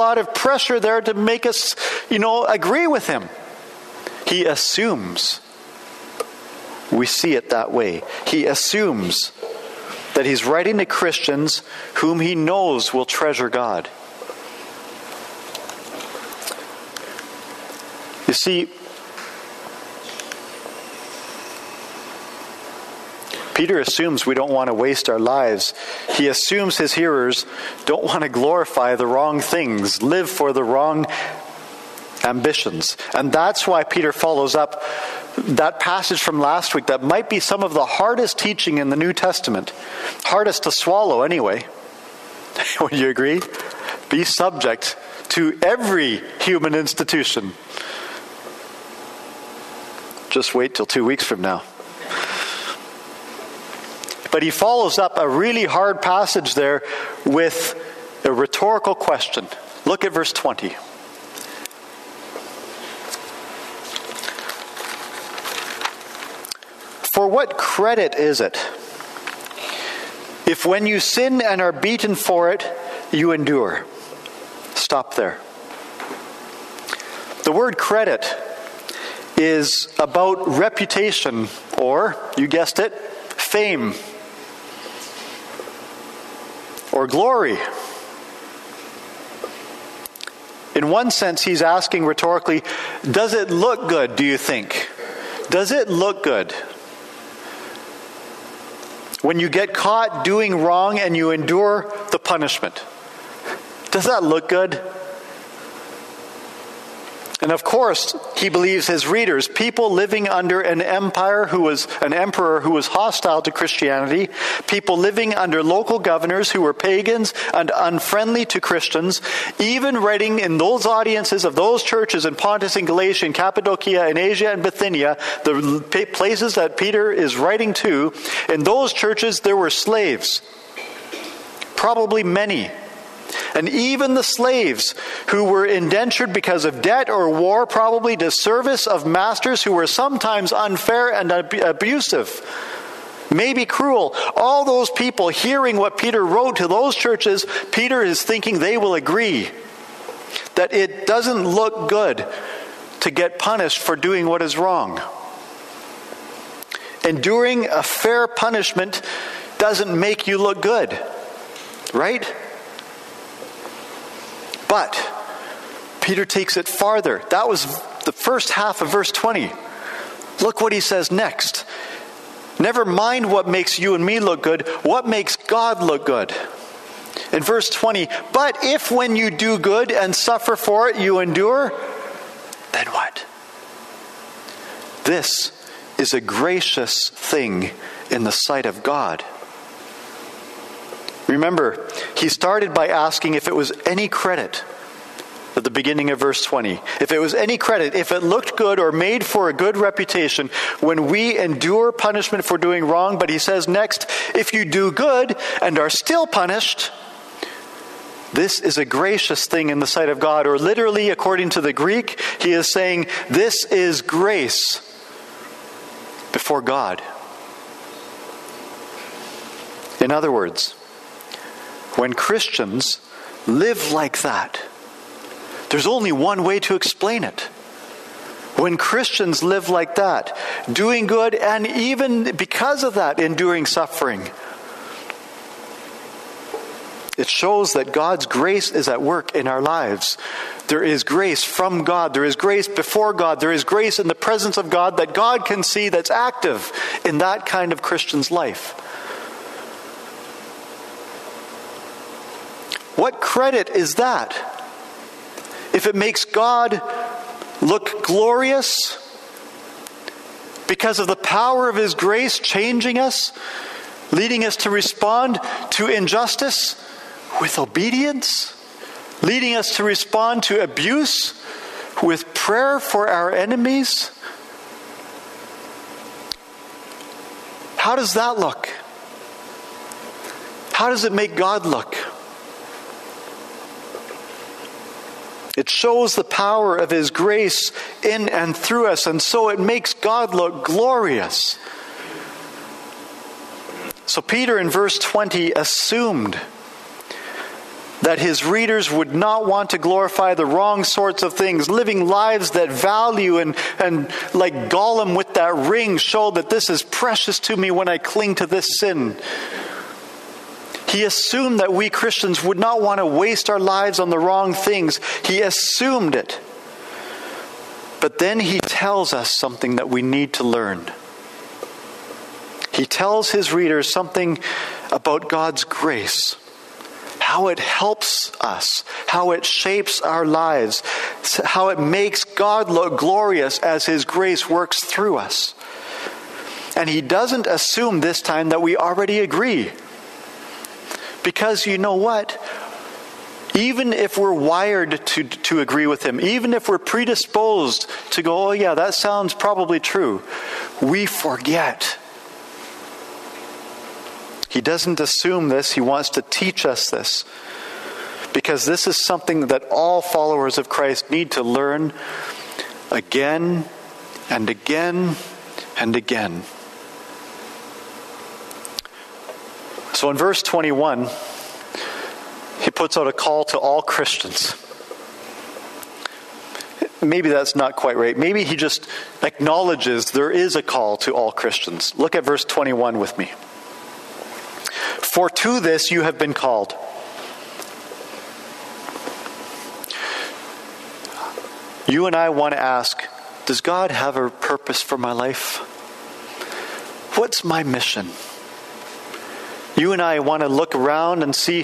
lot of pressure there to make us, you know, agree with him. He assumes. We see it that way. He assumes that he's writing to Christians whom he knows will treasure God. You see, Peter assumes we don't want to waste our lives. He assumes his hearers don't want to glorify the wrong things, live for the wrong ambitions. And that's why Peter follows up that passage from last week that might be some of the hardest teaching in the New Testament. Hardest to swallow, anyway. Would you agree? Be subject to every human institution. Just wait till two weeks from now. But he follows up a really hard passage there with a rhetorical question. Look at verse 20. For what credit is it if when you sin and are beaten for it, you endure? Stop there. The word credit is about reputation, or, you guessed it, fame or glory. In one sense, he's asking rhetorically, does it look good, do you think? Does it look good? When you get caught doing wrong and you endure the punishment, does that look good? And of course, he believes his readers, people living under an empire who was an emperor who was hostile to Christianity, people living under local governors who were pagans and unfriendly to Christians, even writing in those audiences of those churches in Pontus and Galatia and Cappadocia and Asia and Bithynia, the places that Peter is writing to, in those churches there were slaves. Probably many. And even the slaves who were indentured because of debt or war, probably to service of masters who were sometimes unfair and abusive, maybe cruel. All those people hearing what Peter wrote to those churches, Peter is thinking they will agree that it doesn't look good to get punished for doing what is wrong. Enduring a fair punishment doesn't make you look good, right? But Peter takes it farther. That was the first half of verse 20. Look what he says next. Never mind what makes you and me look good, what makes God look good? In verse 20, but if when you do good and suffer for it you endure, then what? This is a gracious thing in the sight of God. Remember, he started by asking if it was any credit at the beginning of verse 20. If it was any credit, if it looked good or made for a good reputation when we endure punishment for doing wrong, but he says next, if you do good and are still punished, this is a gracious thing in the sight of God. Or literally, according to the Greek, he is saying, this is grace before God. In other words, when Christians live like that, there's only one way to explain it. When Christians live like that, doing good and even because of that, enduring suffering, it shows that God's grace is at work in our lives. There is grace from God. There is grace before God. There is grace in the presence of God that God can see that's active in that kind of Christian's life. What credit is that? If it makes God look glorious because of the power of His grace changing us, leading us to respond to injustice with obedience, leading us to respond to abuse with prayer for our enemies. How does that look? How does it make God look? It shows the power of His grace in and through us, and so it makes God look glorious. So, Peter in verse 20 assumed that his readers would not want to glorify the wrong sorts of things, living lives that value and, and like Gollum with that ring show that this is precious to me when I cling to this sin. He assumed that we Christians would not want to waste our lives on the wrong things. He assumed it. But then he tells us something that we need to learn. He tells his readers something about God's grace, how it helps us, how it shapes our lives, how it makes God look glorious as his grace works through us. And he doesn't assume this time that we already agree. Because you know what? Even if we're wired to, to agree with him, even if we're predisposed to go, oh, yeah, that sounds probably true, we forget. He doesn't assume this, he wants to teach us this. Because this is something that all followers of Christ need to learn again and again and again. So in verse 21, he puts out a call to all Christians. Maybe that's not quite right. Maybe he just acknowledges there is a call to all Christians. Look at verse 21 with me. For to this you have been called. You and I want to ask Does God have a purpose for my life? What's my mission? You and I want to look around and see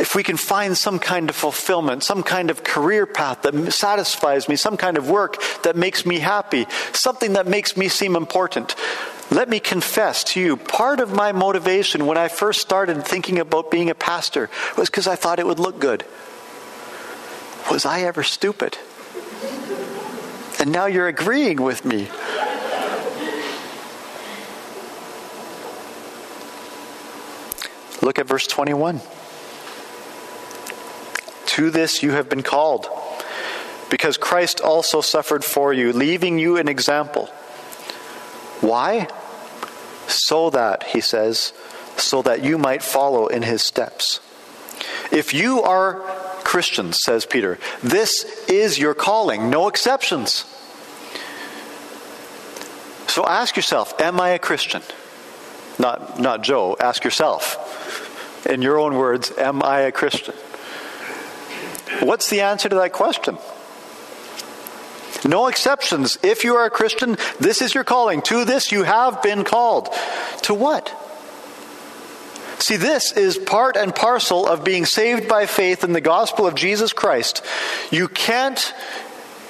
if we can find some kind of fulfillment, some kind of career path that satisfies me, some kind of work that makes me happy, something that makes me seem important. Let me confess to you, part of my motivation when I first started thinking about being a pastor was because I thought it would look good. Was I ever stupid? And now you're agreeing with me. Look at verse 21. To this you have been called, because Christ also suffered for you, leaving you an example. Why? So that, he says, so that you might follow in his steps. If you are Christians, says Peter, this is your calling, no exceptions. So ask yourself, am I a Christian? Not, not Joe, ask yourself in your own words, am I a Christian? What's the answer to that question? No exceptions. If you are a Christian, this is your calling. To this you have been called. To what? See, this is part and parcel of being saved by faith in the gospel of Jesus Christ. You can't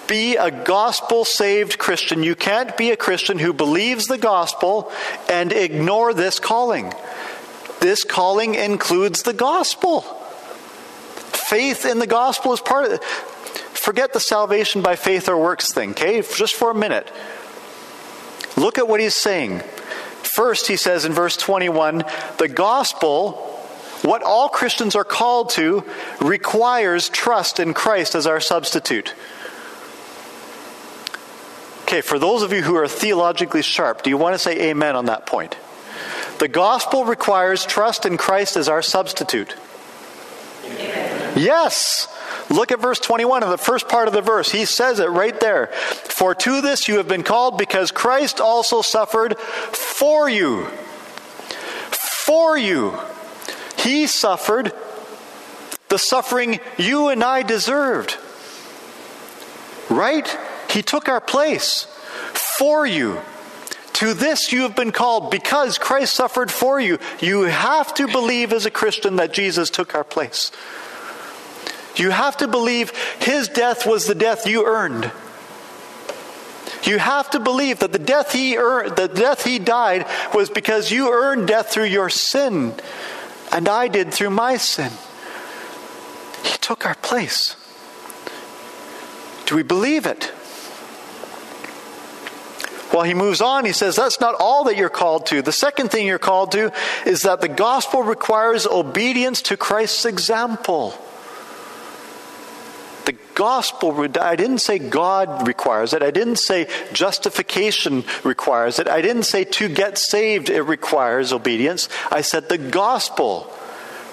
be a gospel saved Christian. You can't be a Christian who believes the gospel and ignore this calling. This calling includes the gospel. Faith in the gospel is part of it. Forget the salvation by faith or works thing, okay? Just for a minute. Look at what he's saying. First, he says in verse 21 the gospel, what all Christians are called to, requires trust in Christ as our substitute. Okay, for those of you who are theologically sharp, do you want to say amen on that point? The gospel requires trust in Christ as our substitute. Yes. Look at verse 21 of the first part of the verse. He says it right there. For to this you have been called because Christ also suffered for you. For you. He suffered the suffering you and I deserved. Right? He took our place for you. To this you have been called because Christ suffered for you. You have to believe as a Christian that Jesus took our place. You have to believe his death was the death you earned. You have to believe that the death he earned, the death he died was because you earned death through your sin and I did through my sin. He took our place. Do we believe it? Well, he moves on. He says that's not all that you're called to. The second thing you're called to is that the gospel requires obedience to Christ's example. The gospel, I didn't say God requires it. I didn't say justification requires it. I didn't say to get saved it requires obedience. I said the gospel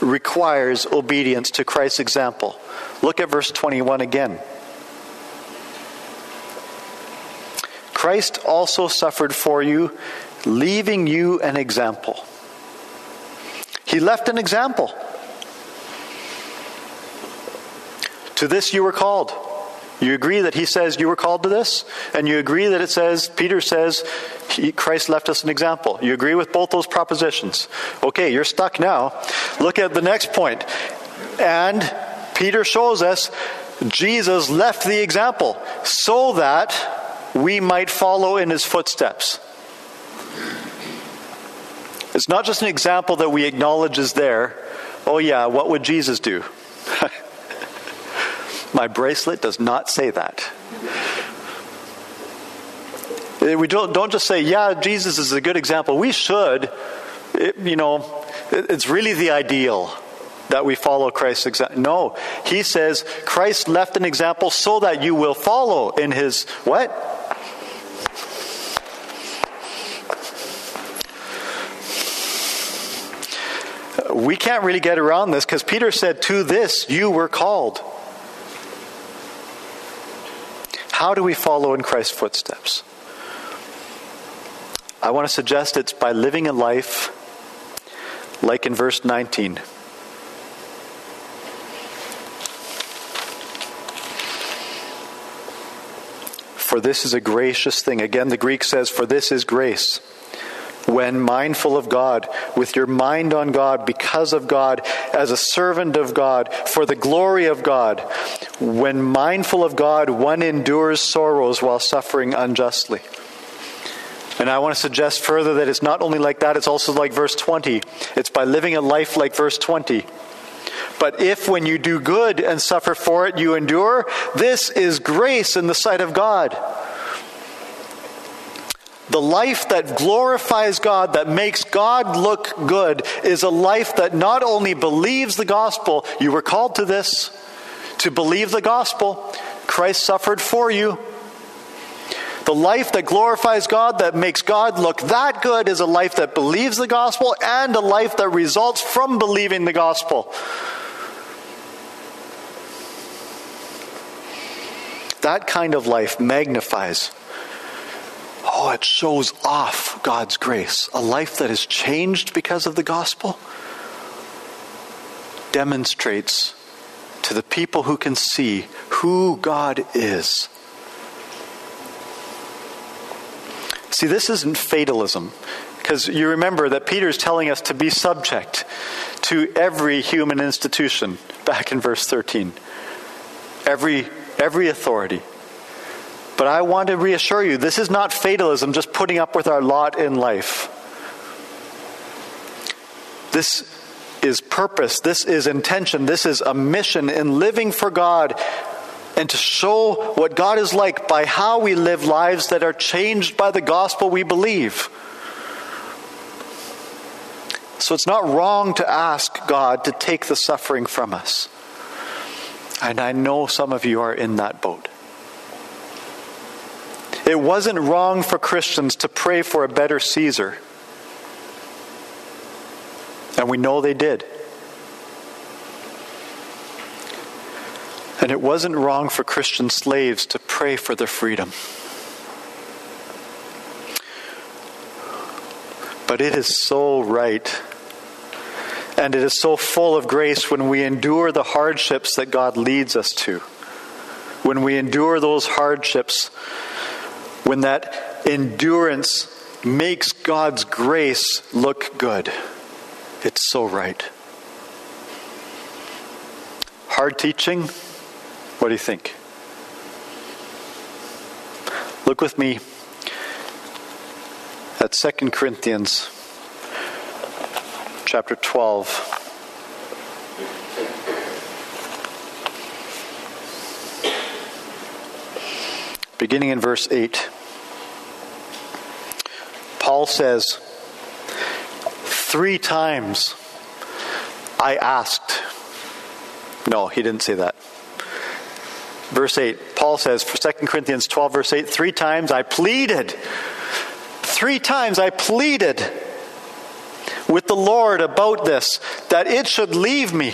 requires obedience to Christ's example. Look at verse 21 again. Christ also suffered for you, leaving you an example. He left an example. To this you were called. You agree that he says you were called to this? And you agree that it says, Peter says, he, Christ left us an example. You agree with both those propositions? Okay, you're stuck now. Look at the next point. And Peter shows us Jesus left the example so that we might follow in his footsteps. It's not just an example that we acknowledge is there. Oh, yeah, what would Jesus do? My bracelet does not say that. Eh, we don't, don't just say, yeah, Jesus is a good example. We should. It, you know, it, it's really the ideal that we follow Christ's example. No, he says Christ left an example so that you will follow in his what? We can't really get around this because Peter said, To this you were called. How do we follow in Christ's footsteps? I want to suggest it's by living a life like in verse 19. For this is a gracious thing. Again, the Greek says, For this is grace when mindful of God, with your mind on God, because of God, as a servant of God, for the glory of God. When mindful of God, one endures sorrows while suffering unjustly. And I want to suggest further that it's not only like that, it's also like verse 20. It's by living a life like verse 20. But if when you do good and suffer for it, you endure, this is grace in the sight of God. The life that glorifies God, that makes God look good, is a life that not only believes the gospel, you were called to this, to believe the gospel. Christ suffered for you. The life that glorifies God, that makes God look that good, is a life that believes the gospel and a life that results from believing the gospel. That kind of life magnifies oh, it shows off God's grace. A life that is changed because of the gospel demonstrates to the people who can see who God is. See, this isn't fatalism, because you remember that Peter's telling us to be subject to every human institution back in verse 13. Every, every authority, but I want to reassure you this is not fatalism, just putting up with our lot in life. This is purpose, this is intention, this is a mission in living for God and to show what God is like by how we live lives that are changed by the gospel we believe. So it's not wrong to ask God to take the suffering from us. And I know some of you are in that boat. It wasn't wrong for Christians to pray for a better Caesar. And we know they did. And it wasn't wrong for Christian slaves to pray for their freedom. But it is so right. And it is so full of grace when we endure the hardships that God leads us to. When we endure those hardships when that endurance makes God's grace look good. It's so right. Hard teaching? What do you think? Look with me at 2 Corinthians chapter 12. Beginning in verse 8. Paul says, Three times I asked. No, he didn't say that. Verse 8, Paul says, for 2 Corinthians 12, verse 8, three times I pleaded. Three times I pleaded with the Lord about this, that it should leave me.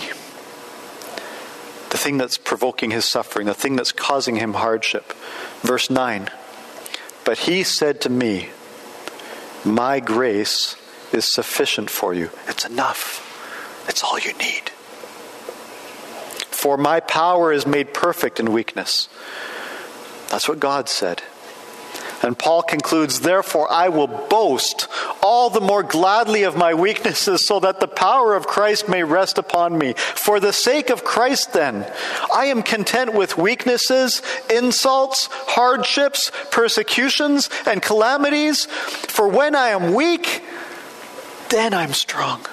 The thing that's provoking his suffering, the thing that's causing him hardship. Verse 9 But he said to me, My grace is sufficient for you. It's enough, it's all you need. For my power is made perfect in weakness. That's what God said. And Paul concludes, Therefore, I will boast all the more gladly of my weaknesses, so that the power of Christ may rest upon me. For the sake of Christ, then, I am content with weaknesses, insults, hardships, persecutions, and calamities. For when I am weak, then I'm strong.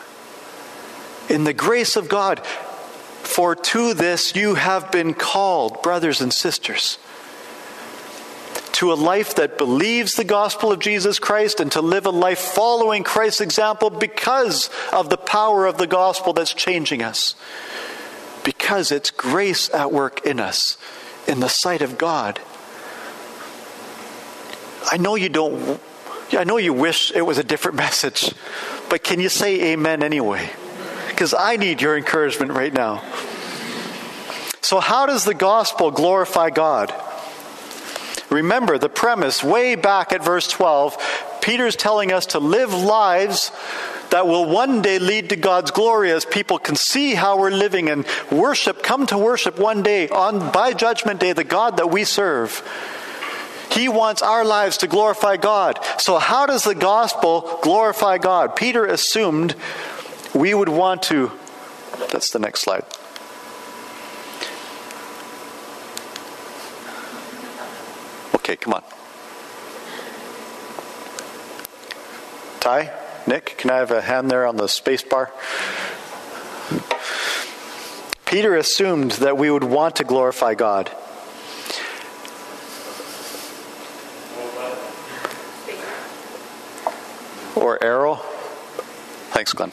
In the grace of God, for to this you have been called, brothers and sisters to a life that believes the gospel of Jesus Christ and to live a life following Christ's example because of the power of the gospel that's changing us. Because it's grace at work in us, in the sight of God. I know you don't, I know you wish it was a different message, but can you say amen anyway? Because I need your encouragement right now. So, how does the gospel glorify God? Remember the premise way back at verse 12. Peter's telling us to live lives that will one day lead to God's glory as people can see how we're living and worship, come to worship one day on by judgment day the God that we serve. He wants our lives to glorify God. So how does the gospel glorify God? Peter assumed we would want to that's the next slide. Okay, come on. Ty, Nick, can I have a hand there on the space bar? Peter assumed that we would want to glorify God. Or arrow? Thanks, Glenn.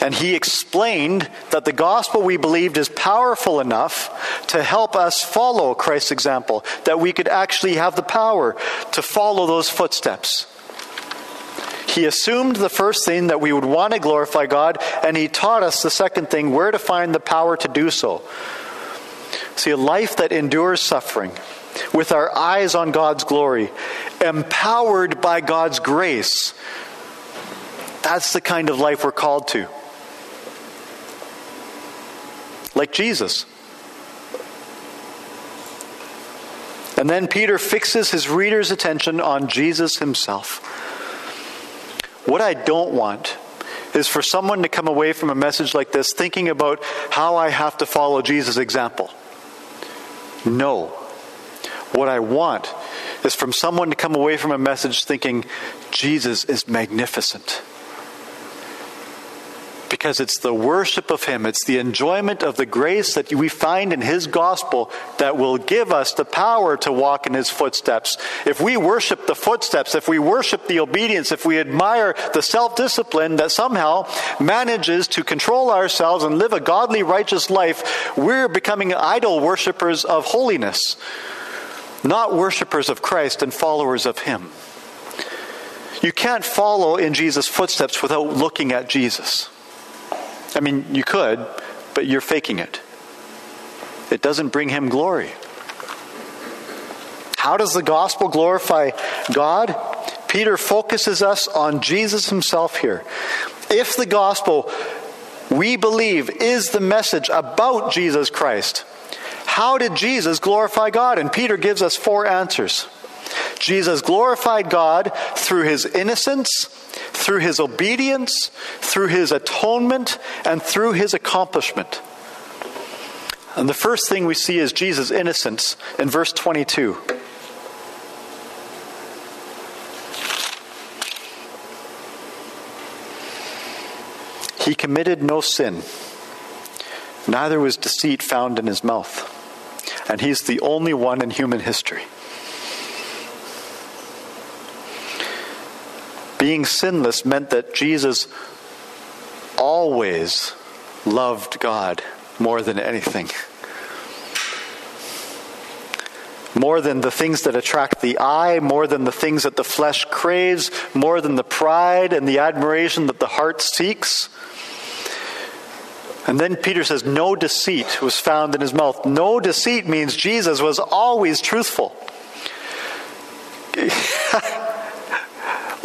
And he explained that the gospel we believed is powerful enough to help us follow Christ's example, that we could actually have the power to follow those footsteps. He assumed the first thing that we would want to glorify God, and he taught us the second thing where to find the power to do so. See, a life that endures suffering, with our eyes on God's glory, empowered by God's grace, that's the kind of life we're called to like Jesus. And then Peter fixes his reader's attention on Jesus himself. What I don't want is for someone to come away from a message like this thinking about how I have to follow Jesus' example. No. What I want is from someone to come away from a message thinking, Jesus is magnificent because it's the worship of Him, it's the enjoyment of the grace that we find in His gospel that will give us the power to walk in His footsteps. If we worship the footsteps, if we worship the obedience, if we admire the self discipline that somehow manages to control ourselves and live a godly, righteous life, we're becoming idol worshippers of holiness, not worshippers of Christ and followers of Him. You can't follow in Jesus' footsteps without looking at Jesus. I mean, you could, but you're faking it. It doesn't bring him glory. How does the gospel glorify God? Peter focuses us on Jesus himself here. If the gospel we believe is the message about Jesus Christ, how did Jesus glorify God? And Peter gives us four answers. Jesus glorified God through his innocence, through his obedience, through his atonement, and through his accomplishment. And the first thing we see is Jesus' innocence in verse 22. He committed no sin, neither was deceit found in his mouth. And he's the only one in human history Being sinless meant that Jesus always loved God more than anything. more than the things that attract the eye, more than the things that the flesh craves, more than the pride and the admiration that the heart seeks. And then Peter says, No deceit was found in his mouth. No deceit means Jesus was always truthful.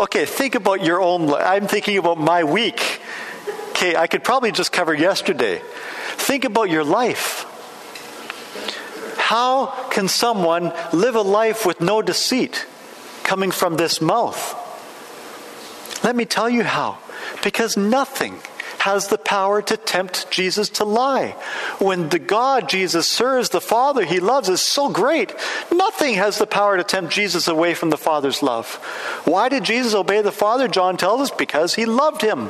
Okay, think about your own. life. I'm thinking about my week. Okay, I could probably just cover yesterday. Think about your life. How can someone live a life with no deceit coming from this mouth? Let me tell you how. Because nothing has the power to tempt Jesus to lie. When the God Jesus serves, the Father he loves, is so great, nothing has the power to tempt Jesus away from the Father's love. Why did Jesus obey the Father? John tells us because he loved him.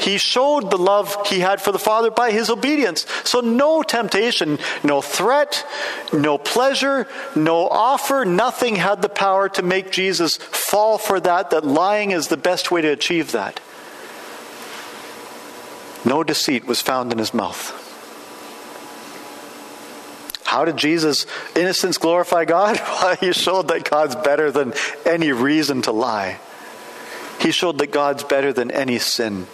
He showed the love he had for the Father by his obedience. So, no temptation, no threat, no pleasure, no offer, nothing had the power to make Jesus fall for that, that lying is the best way to achieve that. No deceit was found in his mouth. How did Jesus' innocence glorify God? Well, he showed that God's better than any reason to lie. He showed that God's better than any sin.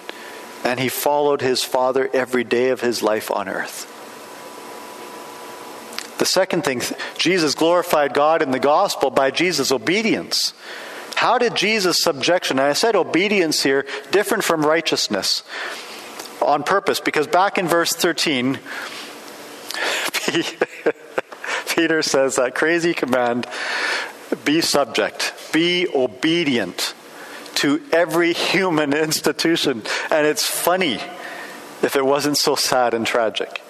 And he followed his Father every day of his life on earth. The second thing, Jesus glorified God in the gospel by Jesus' obedience. How did Jesus' subjection, and I said obedience here, different from righteousness on purpose because back in verse 13, Peter says that crazy command be subject, be obedient to every human institution. And it's funny if it wasn't so sad and tragic.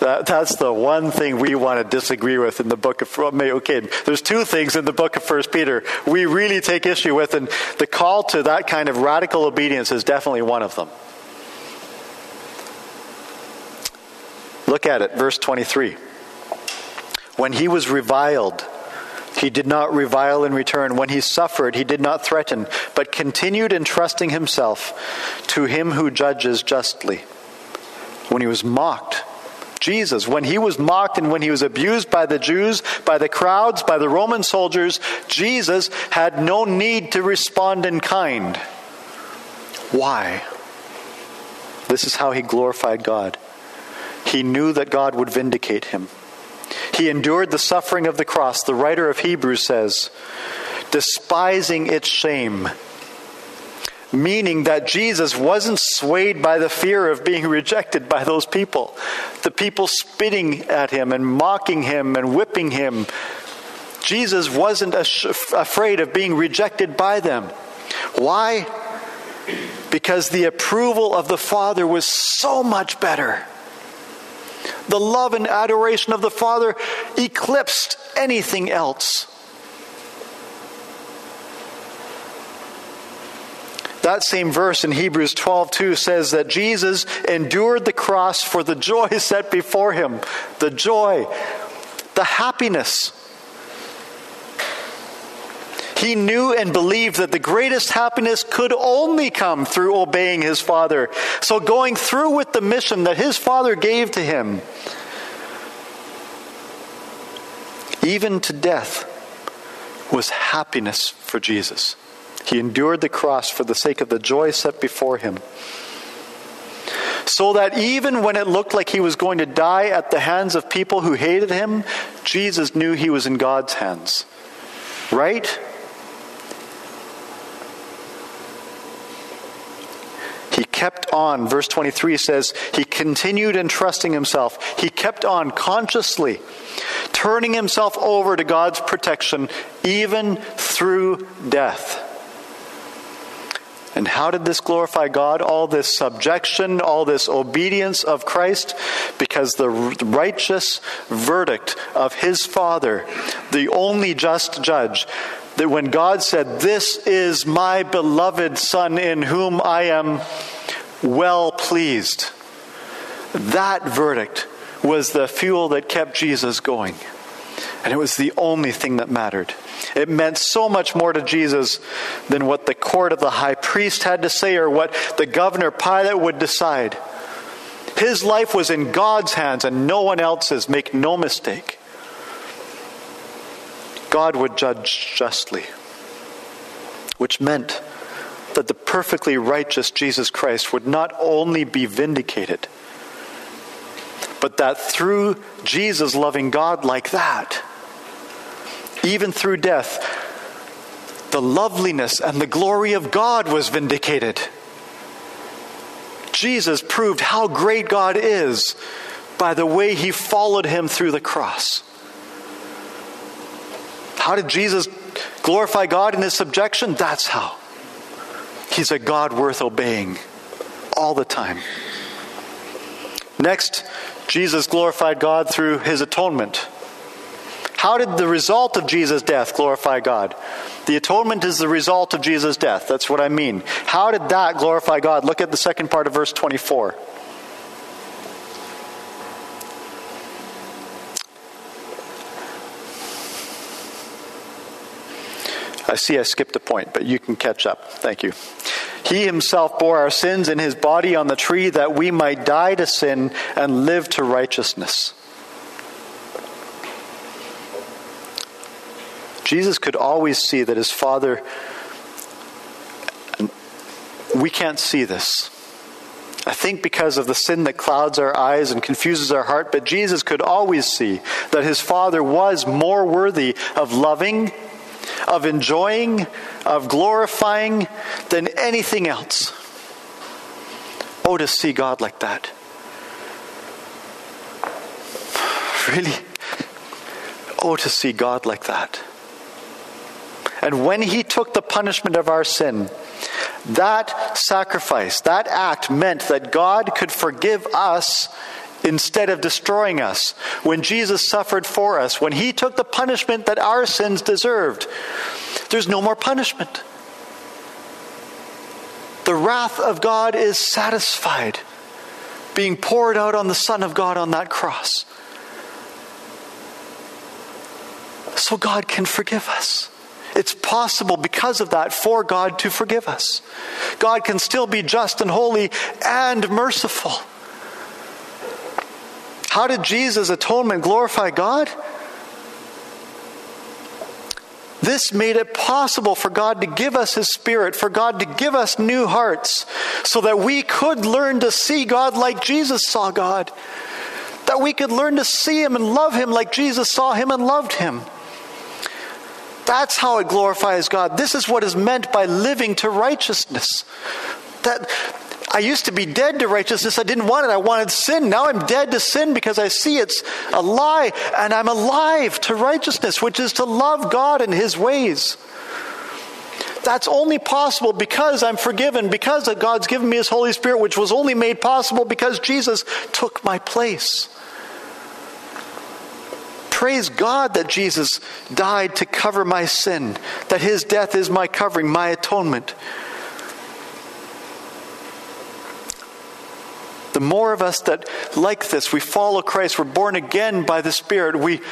That, that's the one thing we want to disagree with in the book of okay there's two things in the book of first peter we really take issue with and the call to that kind of radical obedience is definitely one of them Look at it, verse 23. When he was reviled, he did not revile in return. When he suffered, he did not threaten, but continued entrusting himself to him who judges justly. When he was mocked, Jesus, when he was mocked and when he was abused by the Jews, by the crowds, by the Roman soldiers, Jesus had no need to respond in kind. Why? This is how he glorified God. He knew that God would vindicate him. He endured the suffering of the cross, the writer of Hebrews says, despising its shame. Meaning that Jesus wasn't swayed by the fear of being rejected by those people. The people spitting at him and mocking him and whipping him. Jesus wasn't afraid of being rejected by them. Why? Because the approval of the Father was so much better the love and adoration of the Father eclipsed anything else. That same verse in Hebrews 12 2 says that Jesus endured the cross for the joy set before him. The joy, the happiness he knew and believed that the greatest happiness could only come through obeying his Father. So, going through with the mission that his Father gave to him, even to death, was happiness for Jesus. He endured the cross for the sake of the joy set before him. So that even when it looked like he was going to die at the hands of people who hated him, Jesus knew he was in God's hands. Right? He kept on. Verse 23 says, He continued entrusting himself. He kept on consciously turning himself over to God's protection, even through death. And how did this glorify God? All this subjection, all this obedience of Christ? Because the righteous verdict of his Father, the only just judge, that when God said, This is my beloved Son in whom I am well pleased, that verdict was the fuel that kept Jesus going. And it was the only thing that mattered. It meant so much more to Jesus than what the court of the high priest had to say or what the governor Pilate would decide. His life was in God's hands and no one else's, make no mistake. God would judge justly, which meant that the perfectly righteous Jesus Christ would not only be vindicated, but that through Jesus loving God like that, even through death, the loveliness and the glory of God was vindicated. Jesus proved how great God is by the way he followed him through the cross. How did Jesus glorify God in his subjection? That's how. He's a God worth obeying all the time. Next, Jesus glorified God through his atonement. How did the result of Jesus' death glorify God? The atonement is the result of Jesus' death. That's what I mean. How did that glorify God? Look at the second part of verse 24. I see I skipped a point, but you can catch up. Thank you. He himself bore our sins in his body on the tree that we might die to sin and live to righteousness. Jesus could always see that his Father, we can't see this. I think because of the sin that clouds our eyes and confuses our heart, but Jesus could always see that his Father was more worthy of loving, of enjoying, of glorifying than anything else. Oh, to see God like that. Really? Oh, to see God like that. And when he took the punishment of our sin, that sacrifice, that act meant that God could forgive us instead of destroying us. When Jesus suffered for us, when he took the punishment that our sins deserved, there's no more punishment. The wrath of God is satisfied, being poured out on the Son of God on that cross. So God can forgive us. It's possible because of that for God to forgive us. God can still be just and holy and merciful. How did Jesus' atonement glorify God? This made it possible for God to give us His Spirit, for God to give us new hearts, so that we could learn to see God like Jesus saw God. That we could learn to see Him and love Him like Jesus saw Him and loved Him. That's how it glorifies God. This is what is meant by living to righteousness. That I used to be dead to righteousness. I didn't want it. I wanted sin. Now I'm dead to sin because I see it's a lie, and I'm alive to righteousness, which is to love God and His ways. That's only possible because I'm forgiven, because God's given me His Holy Spirit, which was only made possible because Jesus took my place. Praise God that Jesus died to cover my sin, that his death is my covering, my atonement. The more of us that, like this, we follow Christ, we're born again by the Spirit, we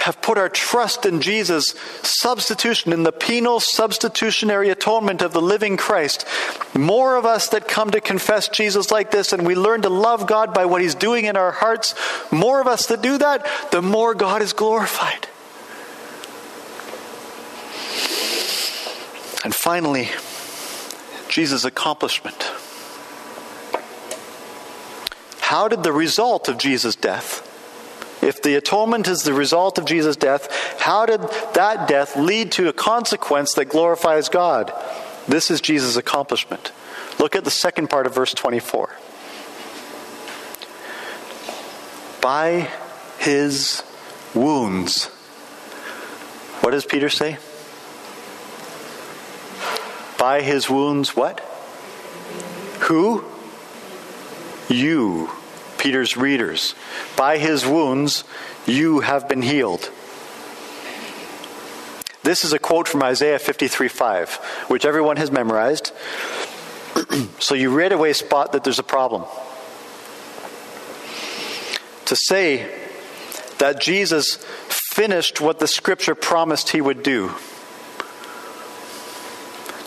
have put our trust in Jesus' substitution, in the penal substitutionary atonement of the living Christ. More of us that come to confess Jesus like this and we learn to love God by what He's doing in our hearts, more of us that do that, the more God is glorified. And finally, Jesus' accomplishment. How did the result of Jesus' death if the atonement is the result of Jesus' death, how did that death lead to a consequence that glorifies God? This is Jesus' accomplishment. Look at the second part of verse 24. By his wounds. What does Peter say? By his wounds, what? Who? You Peter's readers. By his wounds, you have been healed. This is a quote from Isaiah 53 5, which everyone has memorized. so you right away spot that there's a problem. To say that Jesus finished what the scripture promised he would do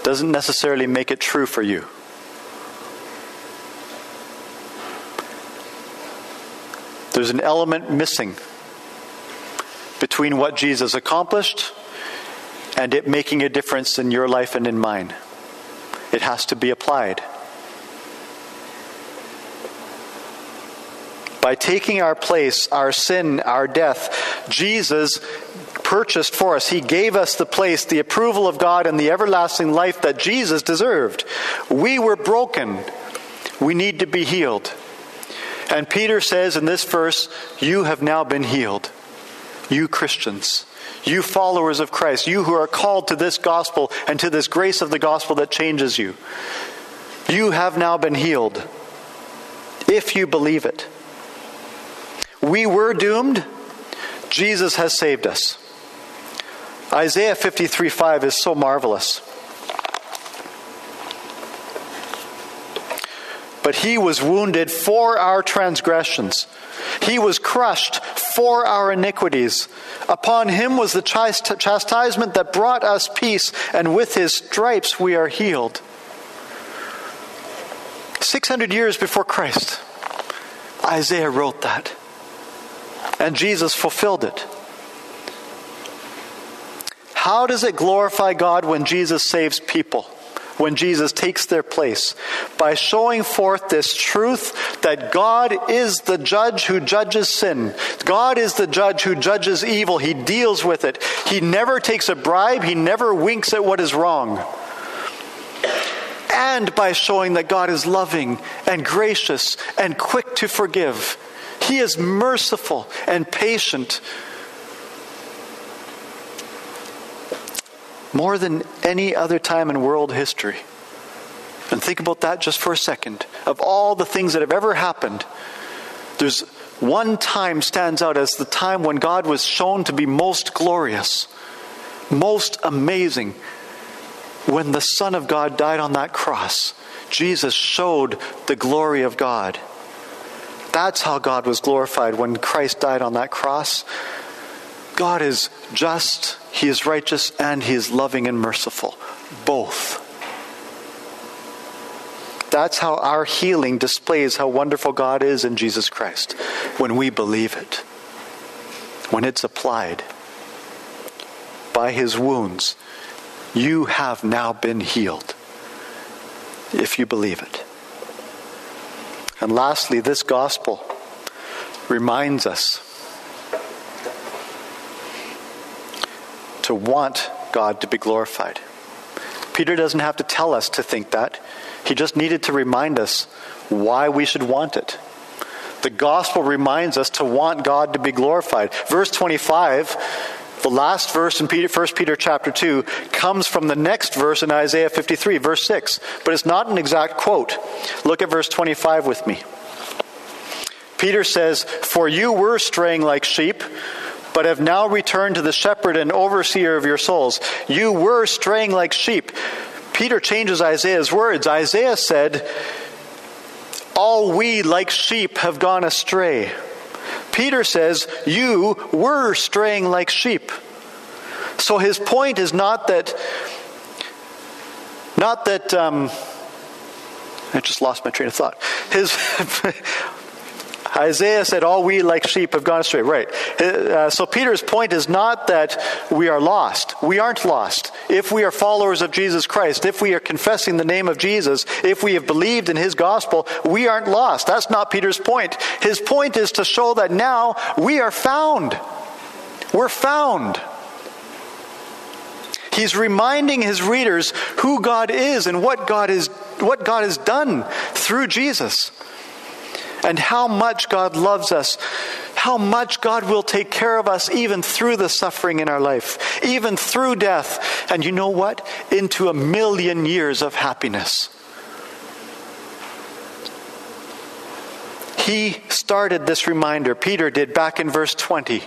doesn't necessarily make it true for you. There's an element missing between what Jesus accomplished and it making a difference in your life and in mine. It has to be applied. By taking our place, our sin, our death, Jesus purchased for us. He gave us the place, the approval of God, and the everlasting life that Jesus deserved. We were broken. We need to be healed. And Peter says in this verse, You have now been healed. You Christians. You followers of Christ. You who are called to this gospel and to this grace of the gospel that changes you. You have now been healed. If you believe it. We were doomed. Jesus has saved us. Isaiah 53 5 is so marvelous. But he was wounded for our transgressions, he was crushed for our iniquities. Upon him was the chastisement that brought us peace, and with his stripes we are healed. 600 years before Christ, Isaiah wrote that and Jesus fulfilled it. How does it glorify God when Jesus saves people? When Jesus takes their place? By showing forth this truth that God is the judge who judges sin. God is the judge who judges evil. He deals with it. He never takes a bribe, He never winks at what is wrong and by showing that God is loving and gracious and quick to forgive. He is merciful and patient. More than any other time in world history. And think about that just for a second. Of all the things that have ever happened, there's one time stands out as the time when God was shown to be most glorious, most amazing. When the Son of God died on that cross, Jesus showed the glory of God. That's how God was glorified when Christ died on that cross. God is just, He is righteous, and He is loving and merciful. Both. That's how our healing displays how wonderful God is in Jesus Christ when we believe it, when it's applied. By His wounds, you have now been healed if you believe it. And lastly, this gospel reminds us to want God to be glorified. Peter doesn't have to tell us to think that. He just needed to remind us why we should want it. The gospel reminds us to want God to be glorified. Verse 25 the last verse in Peter, 1 Peter chapter 2 comes from the next verse in Isaiah 53, verse 6, but it's not an exact quote. Look at verse 25 with me. Peter says, For you were straying like sheep, but have now returned to the shepherd and overseer of your souls. You were straying like sheep. Peter changes Isaiah's words. Isaiah said, All we like sheep have gone astray. Peter says, You were straying like sheep. So his point is not that, not that, um, I just lost my train of thought. His, Isaiah said, All we like sheep have gone astray. Right. Uh, so Peter's point is not that we are lost. We aren't lost. If we are followers of Jesus Christ, if we are confessing the name of Jesus, if we have believed in his gospel, we aren't lost. That's not Peter's point. His point is to show that now we are found. We're found. He's reminding his readers who God is and what God is what God has done through Jesus and how much God loves us, how much God will take care of us even through the suffering in our life, even through death, and you know what? Into a million years of happiness. He started this reminder, Peter did back in verse 20.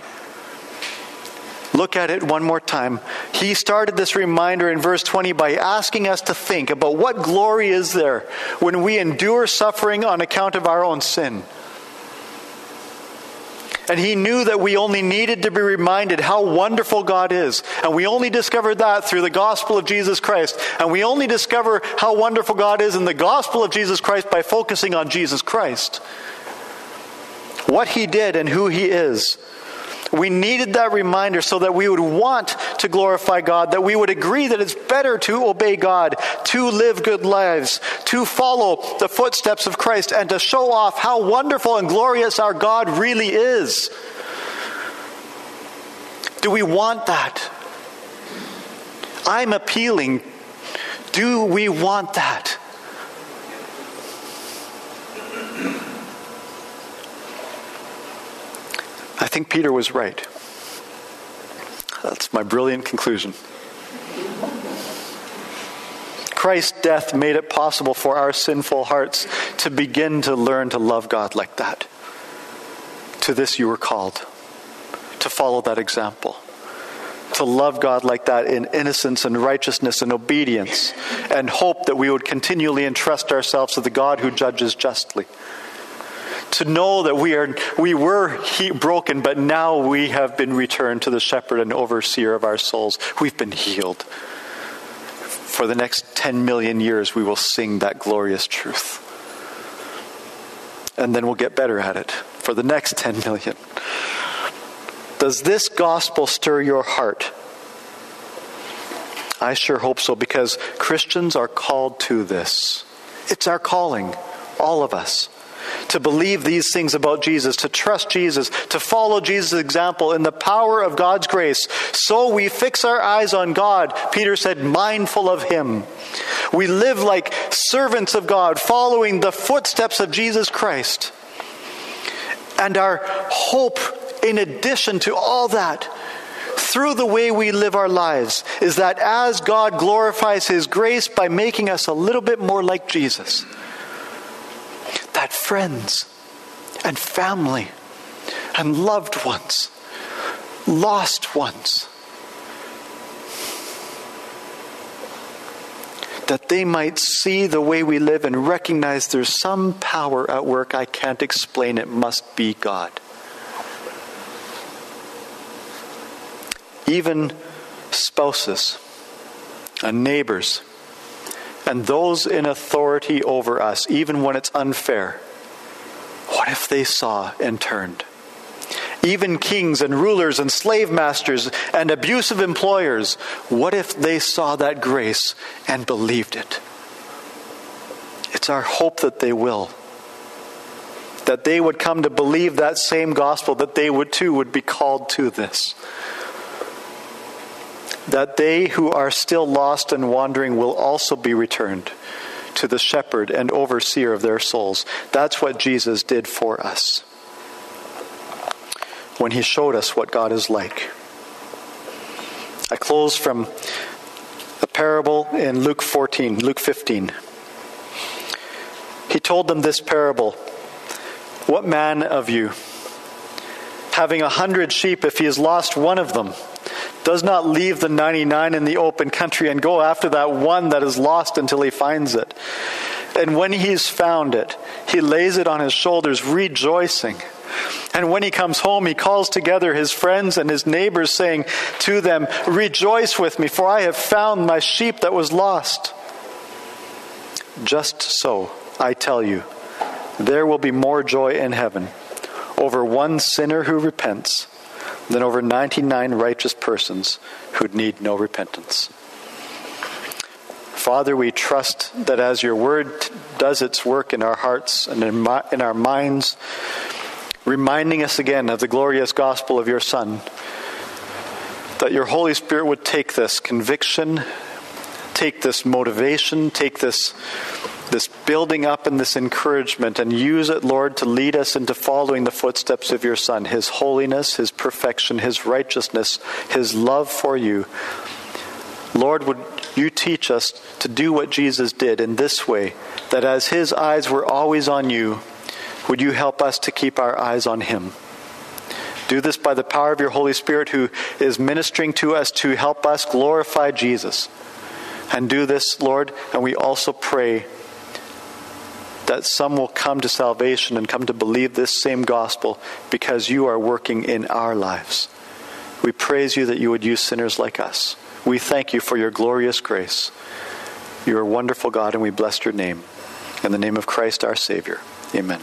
Look at it one more time. He started this reminder in verse 20 by asking us to think about what glory is there when we endure suffering on account of our own sin. And he knew that we only needed to be reminded how wonderful God is. And we only discovered that through the gospel of Jesus Christ. And we only discover how wonderful God is in the gospel of Jesus Christ by focusing on Jesus Christ. What he did and who he is. We needed that reminder so that we would want to glorify God, that we would agree that it's better to obey God, to live good lives, to follow the footsteps of Christ, and to show off how wonderful and glorious our God really is. Do we want that? I'm appealing. Do we want that? I think Peter was right. That's my brilliant conclusion. Christ's death made it possible for our sinful hearts to begin to learn to love God like that. To this you were called, to follow that example, to love God like that in innocence and righteousness and obedience, and hope that we would continually entrust ourselves to the God who judges justly to know that we are we were he, broken, but now we have been returned to the shepherd and overseer of our souls. We've been healed. For the next 10 million years, we will sing that glorious truth. And then we'll get better at it for the next 10 million. Does this gospel stir your heart? I sure hope so because Christians are called to this. It's our calling, all of us to believe these things about Jesus, to trust Jesus, to follow Jesus' example in the power of God's grace. So we fix our eyes on God, Peter said, mindful of Him. We live like servants of God, following the footsteps of Jesus Christ. And our hope, in addition to all that, through the way we live our lives, is that as God glorifies His grace by making us a little bit more like Jesus, that friends and family and loved ones, lost ones, that they might see the way we live and recognize there's some power at work I can't explain. It must be God. Even spouses and neighbors and those in authority over us, even when it's unfair. What if they saw and turned? Even kings and rulers and slave masters and abusive employers, what if they saw that grace and believed it? It's our hope that they will. That they would come to believe that same gospel, that they would too would be called to this that they who are still lost and wandering will also be returned to the shepherd and overseer of their souls. That's what Jesus did for us when he showed us what God is like. I close from a parable in Luke 14, Luke 15. He told them this parable What man of you, having a hundred sheep, if he has lost one of them, does not leave the 99 in the open country and go after that one that is lost until he finds it. And when he's found it, he lays it on his shoulders, rejoicing. And when he comes home, he calls together his friends and his neighbors, saying to them, Rejoice with me, for I have found my sheep that was lost. Just so, I tell you, there will be more joy in heaven over one sinner who repents than over 99 righteous persons who'd need no repentance. Father, we trust that as your word does its work in our hearts and in, our minds, reminding us again of the glorious gospel of your Son, that your Holy Spirit would take this conviction, take this motivation, take this this building up and this encouragement and use it, Lord, to lead us into following the footsteps of your Son, his holiness, his perfection, his righteousness, his love for you. Lord, would you teach us to do what Jesus did in this way, that as his eyes were always on you, would you help us to keep our eyes on him? Do this by the power of your Holy Spirit, who is ministering to us to help us glorify Jesus. And do this, Lord, and we also pray that some will come to salvation and come to believe this same gospel because you are working in our lives. We praise you that you would use sinners like us. We thank you for your glorious grace. You are a wonderful, God, and we bless your name. In the name of Christ our Savior. Amen.